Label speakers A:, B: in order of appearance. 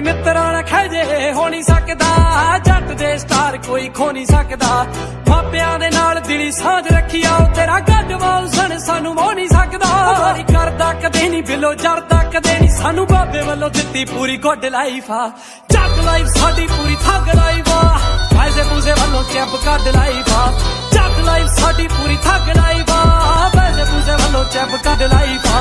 A: ਯਾਰੀ ਮਿੱਤਰਾਂ ਨਾਲ ਖੈਜੇ ਹੋ ਨਹੀਂ ਸਕਦਾ। ਜੱਟ ਦੇ ਸਟਾਰ ਕੋਈ ਖੋ ਨਹੀਂ ਸਕਦਾ। ਮਾਪਿਆਂ ਦੇ ਨਾਲ ਦਿਲੀ ਸਾਂਝ ਰੱਖਿਆ ਉਹ ਤੇਰਾ ਗੱਡਵਾਲ ਸਣ ਸਾਨੂੰ ਮੋ ਨਹੀਂ ਸਕਦਾ। ਮਾਰੀ ਕਰਦਾ, ਕਦੇ ਨਹੀਂ ਬਿਲੋ ਜਰਦਾ, ਕਦੇ ਨਹੀਂ ਸਾਨੂੰ ਬਾਬੇ ਵੱਲੋਂ ਦਿੱਤੀ ਪੂਰੀ ਗੁੱਡ ਲਾਈਫ ਆ। ਜੱਟ ਲਾਈਫ ਸਾਡੀ ਪੂਰੀ ਥੱਗ ਲਾਈਫ ਆ। ਫਾਇਜ਼ੇ ਪੂਜ਼ੇ ਵੱਲੋਂ ਚੈਪ ਕੱਢ ਲਾਈਫ ਆ। ਜੱਟ ਲਾਈਫ ਸਾਡੀ ਪੂਰੀ ਥੱਗ ਲਾਈਫ ਆ। ਫਾਇਜ਼ੇ ਪੂਜ਼ੇ ਵੱਲੋਂ ਚੈਪ ਕੱਢ ਲਾਈਫ ਆ।